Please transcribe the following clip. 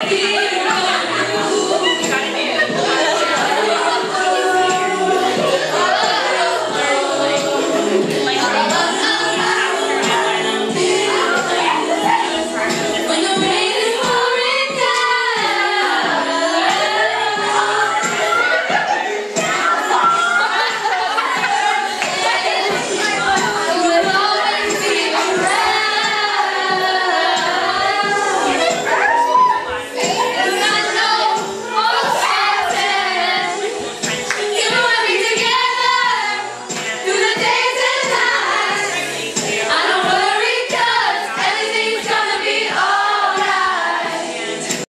Hey!